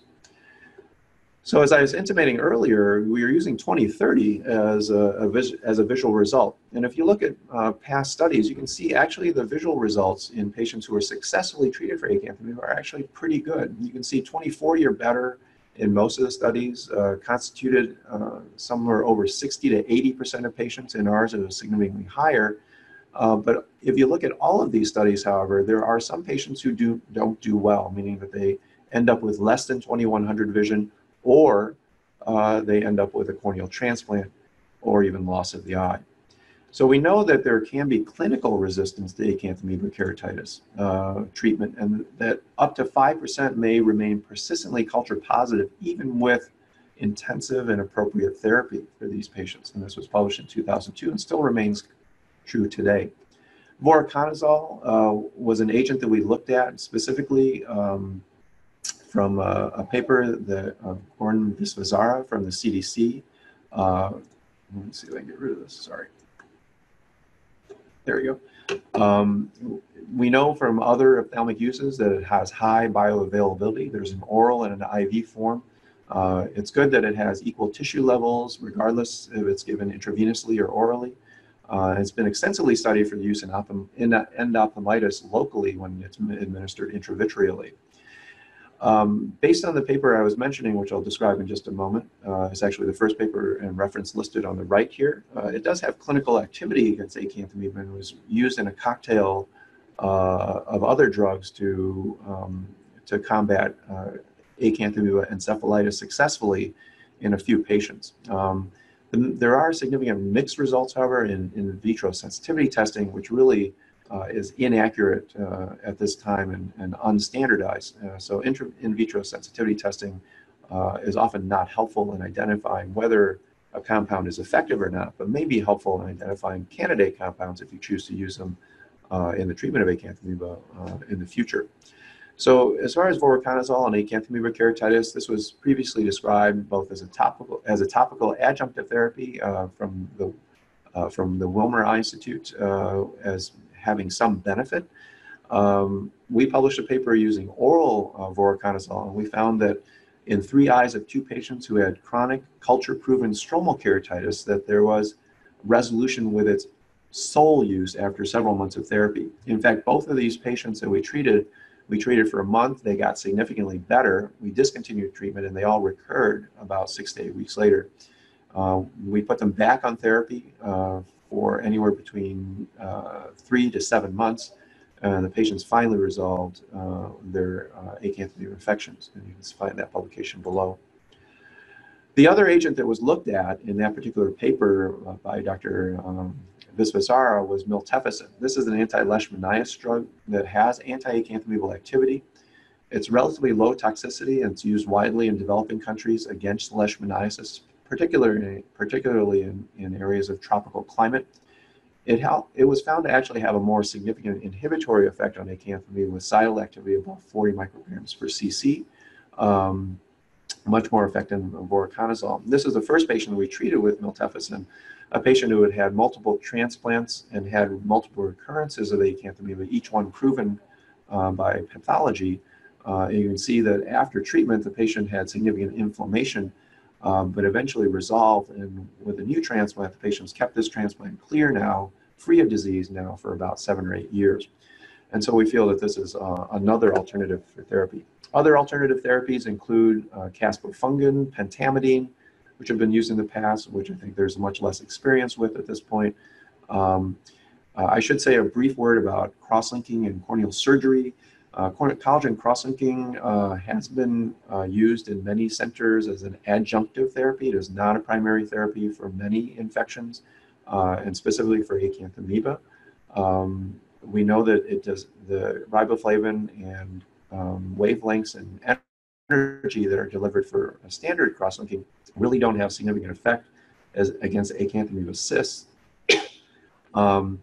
So as I was intimating earlier, we are using 2030 as a, a vis, as a visual result. And if you look at uh, past studies, you can see actually the visual results in patients who are successfully treated for acanthamoeba are actually pretty good. You can see 2040 or better in most of the studies, uh, constituted uh, somewhere over 60 to 80% of patients. In ours, it was significantly higher. Uh, but if you look at all of these studies, however, there are some patients who do, don't do well, meaning that they end up with less than 2100 vision or uh, they end up with a corneal transplant or even loss of the eye. So we know that there can be clinical resistance to acanthamoeba keratitis uh, treatment and that up to 5% may remain persistently culture positive even with intensive and appropriate therapy for these patients. And this was published in 2002 and still remains true today. Voriconazole uh, was an agent that we looked at specifically um, from a, a paper that uh, Gordon Visvesvara from the CDC. Uh, let me see if I can get rid of this. Sorry. There we go. Um, we know from other ophthalmic uses that it has high bioavailability. There's an oral and an IV form. Uh, it's good that it has equal tissue levels, regardless if it's given intravenously or orally. Uh, it's been extensively studied for the use in, in endophthalmitis locally when it's administered intravitreally. Um, based on the paper I was mentioning, which I'll describe in just a moment, uh, it's actually the first paper and reference listed on the right here. Uh, it does have clinical activity against acanthamoeba and was used in a cocktail uh, of other drugs to, um, to combat uh, acanthamoeba encephalitis successfully in a few patients. Um, there are significant mixed results, however, in, in vitro sensitivity testing, which really uh, is inaccurate uh, at this time and, and unstandardized. Uh, so in vitro sensitivity testing uh, is often not helpful in identifying whether a compound is effective or not, but may be helpful in identifying candidate compounds if you choose to use them uh, in the treatment of acanthamoeba uh, in the future. So as far as voriconazole and acanthamoeba keratitis, this was previously described both as a topical as a topical adjunctive therapy from the uh, from the Wilmer Institute uh, as having some benefit. Um, we published a paper using oral uh, voriconazole, and we found that in three eyes of two patients who had chronic culture-proven stromal keratitis, that there was resolution with its sole use after several months of therapy. In fact, both of these patients that we treated, we treated for a month, they got significantly better. We discontinued treatment and they all recurred about six to eight weeks later. Uh, we put them back on therapy uh, for anywhere between uh, three to seven months. And the patients finally resolved uh, their uh, infections. And you can find that publication below. The other agent that was looked at in that particular paper uh, by Dr. Um, Visvesvara was miltefosine. This is an anti-leishmaniasis drug that has anti-acanthamoebal activity. It's relatively low toxicity and it's used widely in developing countries against leishmaniasis, particularly, particularly in, in areas of tropical climate. It, helped, it was found to actually have a more significant inhibitory effect on acanthamoeba with cidal activity above 40 micrograms per cc. Um, much more effective than voriconazole. This is the first patient we treated with miltefosine a patient who had had multiple transplants and had multiple recurrences of acanthamoeba, each one proven uh, by pathology. Uh, you can see that after treatment, the patient had significant inflammation, um, but eventually resolved. And with a new transplant, the patient's kept this transplant clear now, free of disease now for about seven or eight years. And so we feel that this is uh, another alternative for therapy. Other alternative therapies include uh, caspofungin, pentamidine, which have been used in the past, which I think there's much less experience with at this point. Um, uh, I should say a brief word about cross-linking and corneal surgery. Uh, collagen cross-linking uh, has been uh, used in many centers as an adjunctive therapy. It is not a primary therapy for many infections, uh, and specifically for acanthamoeba. Um, we know that it does the riboflavin and um, wavelengths and energy that are delivered for a standard cross-linking really don't have significant effect as against acanthamoeba cysts. Um,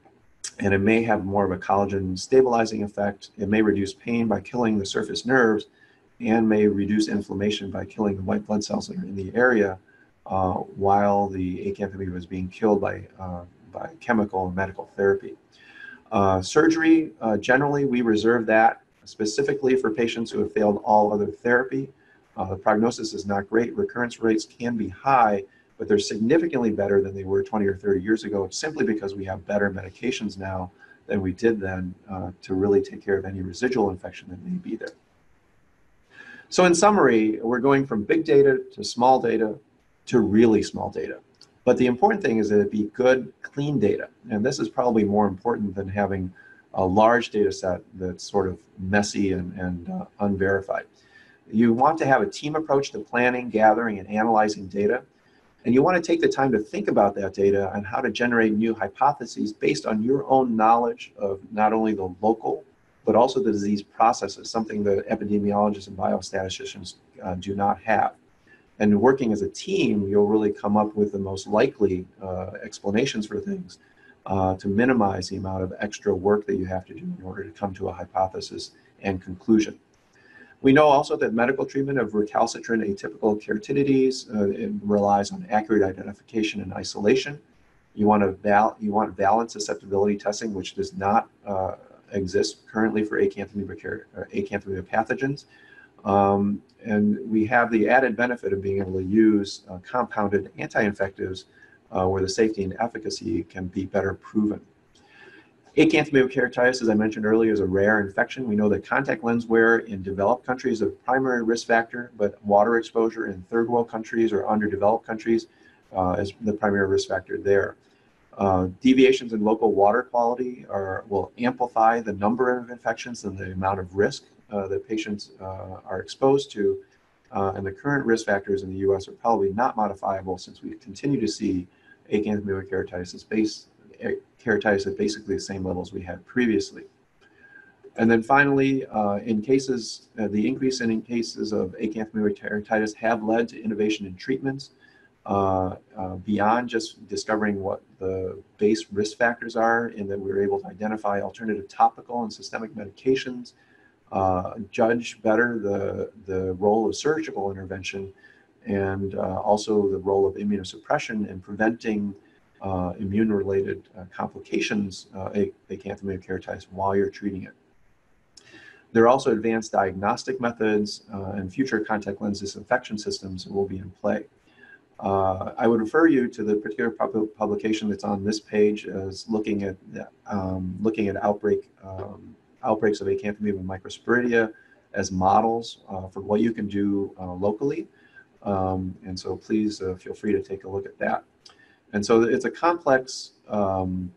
and it may have more of a collagen stabilizing effect. It may reduce pain by killing the surface nerves and may reduce inflammation by killing the white blood cells that are in the area uh, while the acanthamoeba is being killed by, uh, by chemical and medical therapy. Uh, surgery, uh, generally, we reserve that specifically for patients who have failed all other therapy. Uh, the prognosis is not great. Recurrence rates can be high, but they're significantly better than they were 20 or 30 years ago, simply because we have better medications now than we did then uh, to really take care of any residual infection that may be there. So in summary, we're going from big data to small data to really small data. But the important thing is that it be good, clean data. And this is probably more important than having a large data set that's sort of messy and, and uh, unverified. You want to have a team approach to planning, gathering, and analyzing data. And you want to take the time to think about that data and how to generate new hypotheses based on your own knowledge of not only the local, but also the disease processes, something that epidemiologists and biostatisticians uh, do not have. And working as a team, you'll really come up with the most likely uh, explanations for things uh, to minimize the amount of extra work that you have to do in order to come to a hypothesis and conclusion. We know also that medical treatment of recalcitrant atypical keratitides uh, relies on accurate identification and isolation. You want, to val you want valence susceptibility testing, which does not uh, exist currently for acanthamoeba, uh, acanthamoeba pathogens. Um, and we have the added benefit of being able to use uh, compounded anti-infectives uh, where the safety and efficacy can be better proven. Acanthamoeba keratitis, as I mentioned earlier, is a rare infection. We know that contact lens wear in developed countries is a primary risk factor, but water exposure in third world countries or underdeveloped countries uh, is the primary risk factor there. Uh, deviations in local water quality are, will amplify the number of infections and the amount of risk uh, that patients uh, are exposed to, uh, and the current risk factors in the U.S. are probably not modifiable since we continue to see acanthamoeba keratitis, base, keratitis at basically the same levels we had previously. And then finally, uh, in cases, uh, the increase in cases of acanthamoeba keratitis have led to innovation in treatments uh, uh, beyond just discovering what the base risk factors are in that we were able to identify alternative topical and systemic medications, uh, judge better the, the role of surgical intervention, and uh, also the role of immunosuppression in preventing uh, immune-related uh, complications, uh, acanthamoeba keratitis, while you're treating it. There are also advanced diagnostic methods uh, and future contact lens disinfection systems will be in play. Uh, I would refer you to the particular pub publication that's on this page as looking at um, looking at outbreak um, outbreaks of acanthamoeba microsporidia as models uh, for what you can do locally. Um, and so please feel free to take a look at that. And so it's a complex um,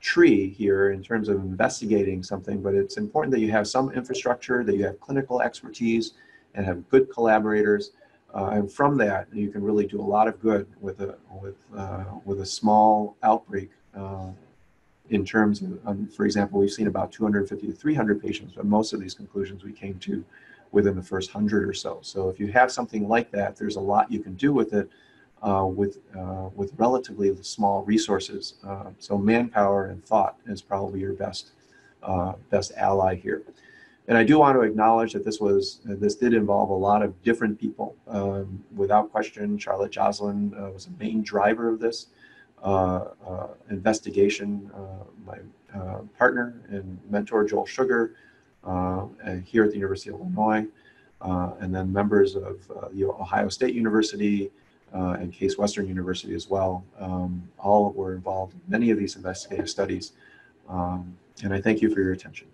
tree here in terms of investigating something, but it's important that you have some infrastructure, that you have clinical expertise, and have good collaborators. Uh, and from that, you can really do a lot of good with a with uh, with a small outbreak. Uh, in terms of, um, for example, we've seen about 250 to 300 patients, but most of these conclusions we came to within the first hundred or so. So if you have something like that, there's a lot you can do with it uh, with, uh, with relatively small resources. Uh, so manpower and thought is probably your best, uh, best ally here. And I do want to acknowledge that this was this did involve a lot of different people. Um, without question, Charlotte Joslin uh, was a main driver of this uh, investigation. my partner and mentor, Joel Sugar, here at the University of Illinois, and then members of the Ohio State University, uh, and Case Western University as well. Um, all were involved in many of these investigative studies. Um, and I thank you for your attention.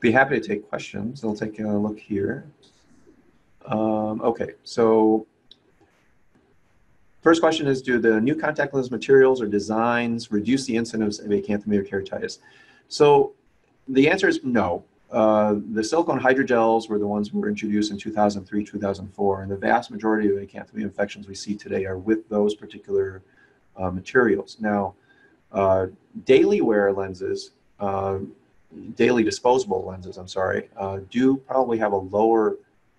Be happy to take questions. I'll take a look here. Um, okay, so first question is, do the new contact lens materials or designs reduce the incidence of acanthamoeba keratitis? So the answer is no. Uh, the silicone hydrogels were the ones that were introduced in 2003, 2004, and the vast majority of acanthamoeba infections we see today are with those particular uh, materials. Now, uh, daily wear lenses, uh, daily disposable lenses, I'm sorry, uh, do probably have a lower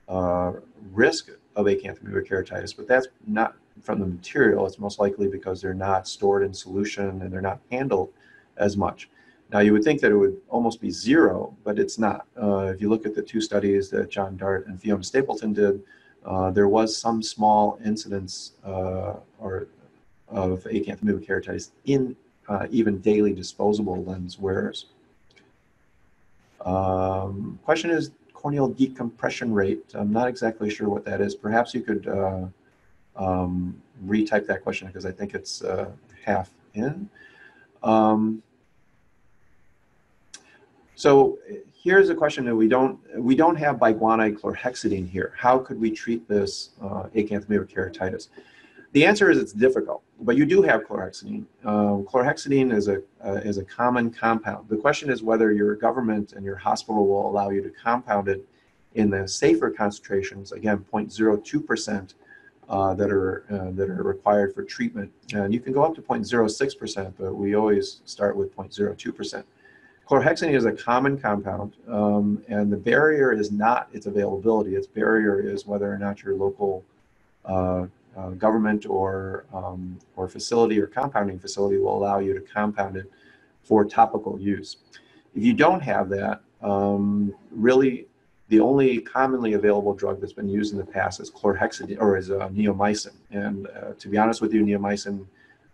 uh, risk of acanthamoeba keratitis, but that's not from the material. It's most likely because they're not stored in solution and they're not handled as much. Now, you would think that it would almost be zero, but it's not. Uh, if you look at the two studies that John Dart and Fiona Stapleton did, uh, there was some small incidence uh, or of acanthamoeba keratitis in uh, even daily disposable lens wearers. Um, question is corneal decompression rate. I'm not exactly sure what that is. Perhaps you could uh, um, retype that question because I think it's uh, half in. Um, so here's a question that we don't we don't have biguanide chlorhexidine here. How could we treat this uh, acanthamoeba keratitis? The answer is it's difficult, but you do have chlorhexidine. Um, chlorhexidine is a uh, is a common compound. The question is whether your government and your hospital will allow you to compound it in the safer concentrations, again 0.02 percent, uh, that are uh, that are required for treatment. And you can go up to 0.06 percent, but we always start with 0.02 percent. Chlorhexidine is a common compound, um, and the barrier is not its availability. Its barrier is whether or not your local uh, uh, government or um, or facility or compounding facility will allow you to compound it for topical use. If you don't have that, um, really the only commonly available drug that's been used in the past is chlorhexidine or is uh, neomycin. And uh, to be honest with you, neomycin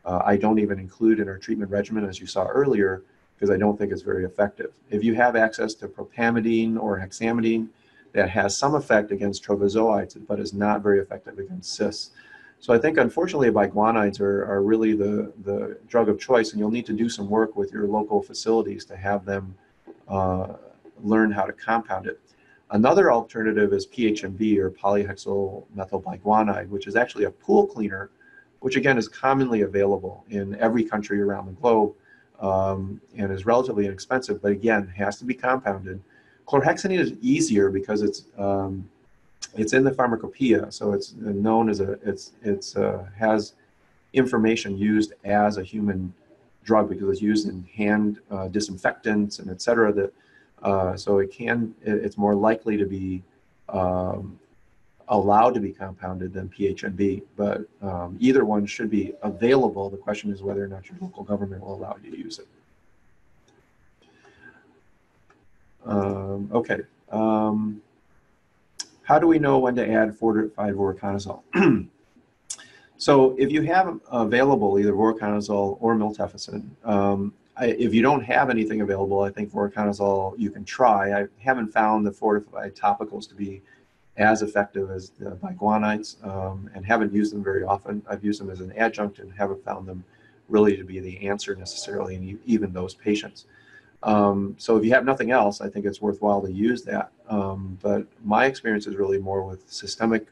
uh, I don't even include in our treatment regimen, as you saw earlier, because I don't think it's very effective. If you have access to propamidine or hexamidine, that has some effect against trophozoites, but is not very effective against cysts. So I think unfortunately biguanides are, are really the, the drug of choice and you'll need to do some work with your local facilities to have them uh, learn how to compound it. Another alternative is PHMB or polyhexyl methylbiguanide, which is actually a pool cleaner which again is commonly available in every country around the globe um, and is relatively inexpensive, but again, has to be compounded. Chlorhexidine is easier because it's um, it's in the pharmacopoeia, so it's known as a it's it's uh, has information used as a human drug because it's used in hand uh, disinfectants and et cetera. That uh, so it can it, it's more likely to be um, allowed to be compounded than PHMB, but um, either one should be available. The question is whether or not your local government will allow you to use it. Um, okay. Um, how do we know when to add fortified voriconazole? so if you have available either voriconazole or miltefosine, um, I, if you don't have anything available, I think voriconazole you can try. I haven't found the fortified topicals to be as effective as the biguanides um, and haven't used them very often. I've used them as an adjunct and haven't found them really to be the answer necessarily in even those patients. Um, so if you have nothing else, I think it's worthwhile to use that. Um, but my experience is really more with systemic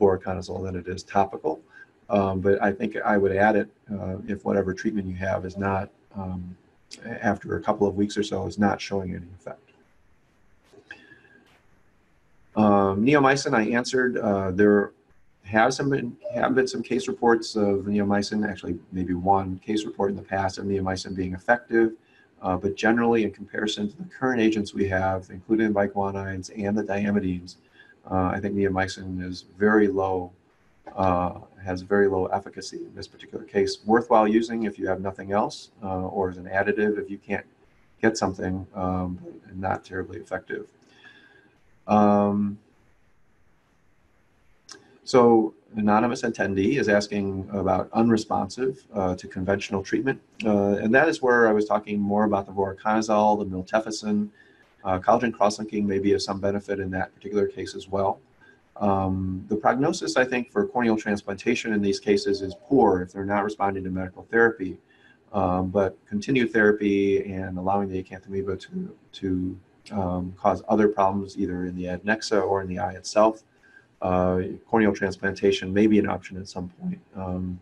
voriconazole than it is topical. Um, but I think I would add it uh, if whatever treatment you have is not, um, after a couple of weeks or so, is not showing any effect. Um, neomycin, I answered. Uh, there have some been, have been some case reports of neomycin, actually maybe one case report in the past of neomycin being effective. Uh, but generally, in comparison to the current agents we have, including biguanides and the diamidines, uh, I think neomycin is very low, uh, has very low efficacy in this particular case. Worthwhile using if you have nothing else, uh, or as an additive if you can't get something, um, not terribly effective. Um, so anonymous attendee is asking about unresponsive uh, to conventional treatment. Uh, and that is where I was talking more about the voriconazole, the miltefosine. Uh, collagen cross-linking may be of some benefit in that particular case as well. Um, the prognosis, I think, for corneal transplantation in these cases is poor if they're not responding to medical therapy. Um, but continued therapy and allowing the acanthamoeba to, to um, cause other problems either in the adnexa or in the eye itself. Uh, corneal transplantation may be an option at some point um,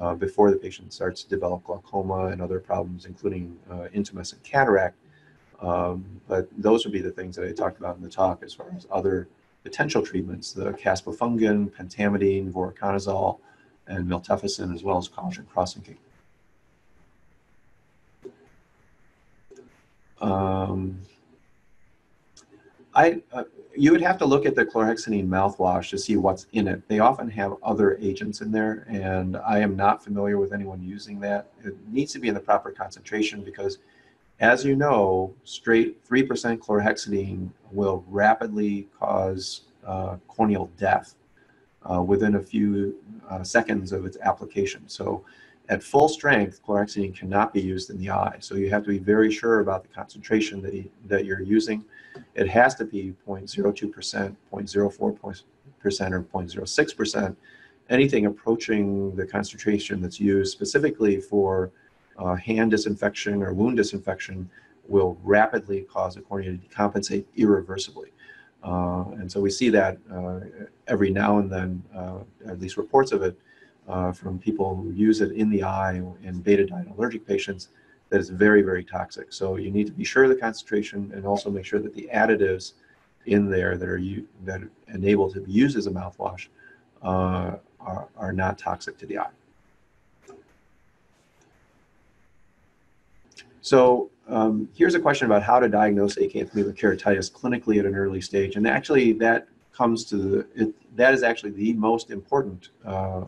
uh, before the patient starts to develop glaucoma and other problems, including uh, intumescent cataract. Um, but those would be the things that I talked about in the talk as far as other potential treatments, the caspofungin, pentamidine, voriconazole, and miltefosine, as well as collagen cross-linking. Um, I, uh, you would have to look at the chlorhexidine mouthwash to see what's in it. They often have other agents in there, and I am not familiar with anyone using that. It needs to be in the proper concentration because, as you know, straight 3% chlorhexidine will rapidly cause uh, corneal death uh, within a few uh, seconds of its application. So at full strength, chlorhexidine cannot be used in the eye. So you have to be very sure about the concentration that, you, that you're using. It has to be 0.02%, 0.04% or 0.06%. Anything approaching the concentration that's used specifically for uh, hand disinfection or wound disinfection will rapidly cause the cornea to decompensate irreversibly. Uh, and so we see that uh, every now and then, uh, at least reports of it, uh, from people who use it in the eye in betadine allergic patients that is very, very toxic. So you need to be sure of the concentration and also make sure that the additives in there that are that enable to be used as a mouthwash uh, are, are not toxic to the eye. So um, here's a question about how to diagnose acanthamoeba keratitis clinically at an early stage. And actually that comes to the, it, that is actually the most important uh,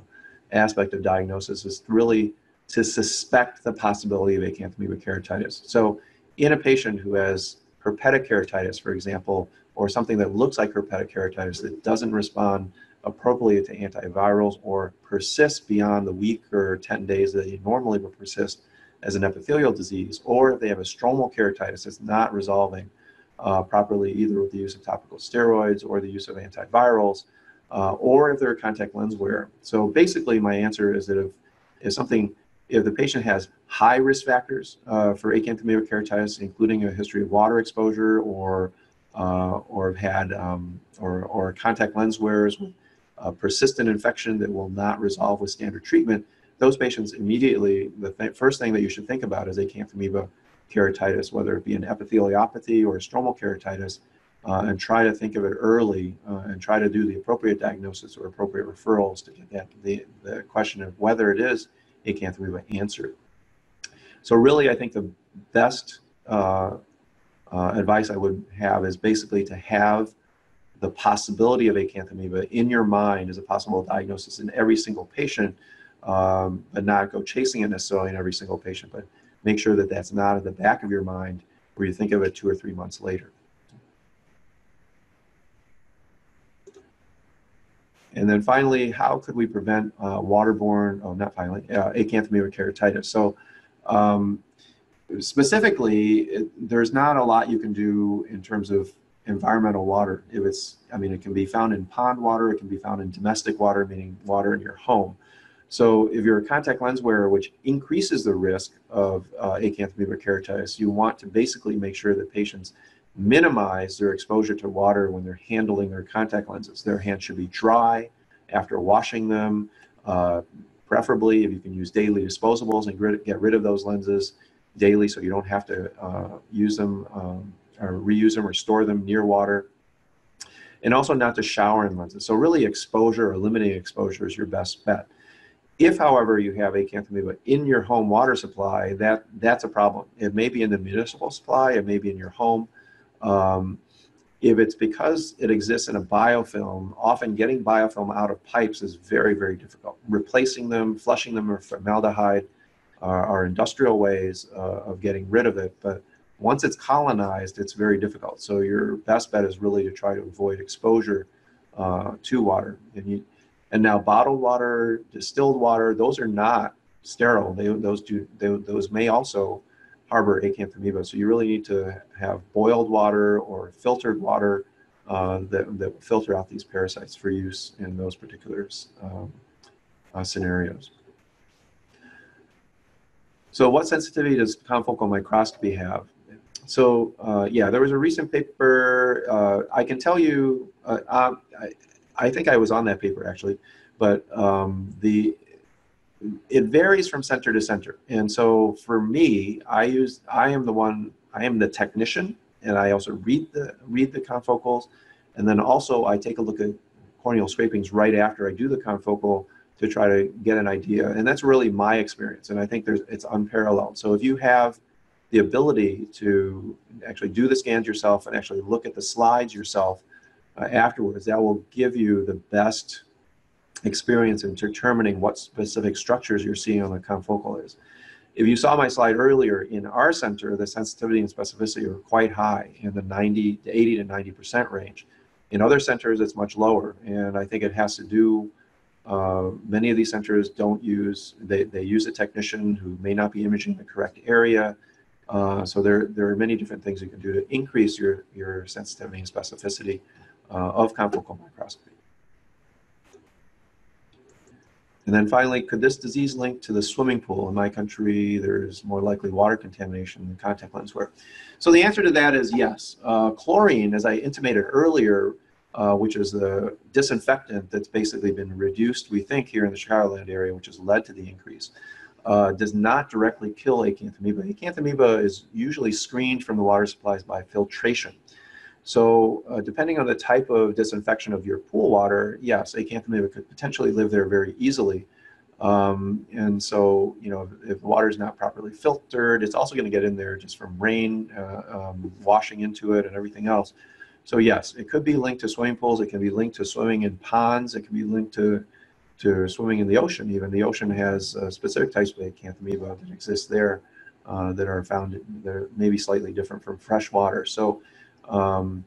aspect of diagnosis is really to suspect the possibility of acanthamoeba keratitis. So in a patient who has herpetic keratitis, for example, or something that looks like herpetic keratitis that doesn't respond appropriately to antivirals or persists beyond the week or 10 days that they normally would persist as an epithelial disease, or if they have a stromal keratitis that's not resolving uh, properly either with the use of topical steroids or the use of antivirals, uh, or if they're a contact lens wearer. So basically my answer is that if, if something if the patient has high risk factors uh, for acanthamoeba keratitis, including a history of water exposure or uh, or have had um, or, or contact lens wearers with a persistent infection that will not resolve with standard treatment, those patients immediately, the th- first thing that you should think about is acanthamoeba keratitis, whether it be an epitheliopathy or stromal keratitis, uh, and try to think of it early uh, and try to do the appropriate diagnosis or appropriate referrals to get that, the, the question of whether it is acanthamoeba answered. So really, I think the best uh, uh, advice I would have is basically to have the possibility of acanthamoeba in your mind as a possible diagnosis in every single patient, um, but not go chasing it necessarily in every single patient, but make sure that that's not at the back of your mind where you think of it two or three months later. And then finally, how could we prevent uh, waterborne, oh, not finally, uh, acanthamoeba keratitis? So um, specifically, it, there's not a lot you can do in terms of environmental water. If it's, I mean, it can be found in pond water, it can be found in domestic water, meaning water in your home. So if you're a contact lens wearer, which increases the risk of uh, acanthamoeba keratitis, you want to basically make sure that patients minimize their exposure to water when they're handling their contact lenses. Their hands should be dry after washing them, uh, preferably if you can use daily disposables and get rid of those lenses daily so you don't have to uh, use them um, or reuse them or store them near water. And also not to shower in lenses. So really exposure or limiting exposure is your best bet. If, however, you have acanthamoeba in your home water supply, that, that's a problem. It may be in the municipal supply, it may be in your home. Um, if it's because it exists in a biofilm, often getting biofilm out of pipes is very, very difficult. Replacing them, flushing them with formaldehyde are, are industrial ways uh, of getting rid of it. But once it's colonized, it's very difficult. So your best bet is really to try to avoid exposure uh, to water. And, you, and now bottled water, distilled water, those are not sterile. They, those do they, those may also harbor acanthamoeba. So you really need to have boiled water or filtered water uh, that, that will filter out these parasites for use in those particular um, uh, scenarios. So what sensitivity does confocal microscopy have? So uh, yeah, there was a recent paper. Uh, I can tell you, uh, um, I, I, think I was on that paper actually, but um, the it varies from center to center. And so for me, I use I am the one I am the technician, and I also read the read the confocals, and then also I take a look at corneal scrapings right after I do the confocal to try to get an idea. And that's really my experience, and I think there's it's unparalleled. So if you have the ability to actually do the scans yourself and actually look at the slides yourself uh, afterwards, that will give you the best experience in determining what specific structures you're seeing on the confocal is. If you saw my slide earlier, in our center, the sensitivity and specificity are quite high in the 90 to 80 to 90% range. In other centers, it's much lower, and I think it has to do, uh, many of these centers don't use, they, they use a technician who may not be imaging the correct area. Uh, so there, there are many different things you can do to increase your, your sensitivity and specificity uh, of confocal microscopy. And then finally, could this disease link to the swimming pool? In my country, there's more likely water contamination than contact lens wear. So the answer to that is yes. Uh, chlorine, as I intimated earlier, uh, which is the disinfectant that's basically been reduced, we think, here in the Chicagoland area, which has led to the increase, uh, does not directly kill acanthamoeba. Acanthamoeba is usually screened from the water supplies by filtration. So uh, depending on the type of disinfection of your pool water, yes, acanthamoeba could potentially live there very easily. Um, and so, you know, if water is not properly filtered, it's also going to get in there just from rain uh, um, washing into it and everything else. So yes, it could be linked to swimming pools. It can be linked to swimming in ponds. It can be linked to to swimming in the ocean. Even the ocean has uh, specific types of acanthamoeba that exist there uh, that are found. that are maybe slightly different from fresh water. So um,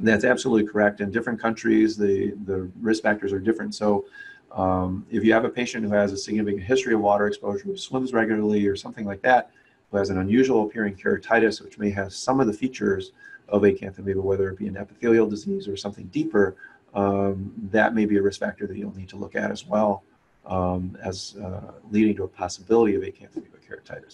that's absolutely correct. In different countries, the, the risk factors are different. So um, if you have a patient who has a significant history of water exposure, who swims regularly or something like that, who has an unusual appearing keratitis, which may have some of the features of acanthamoeba, whether it be an epithelial disease or something deeper, um, that may be a risk factor that you'll need to look at as well um, as uh, leading to a possibility of acanthamoeba keratitis.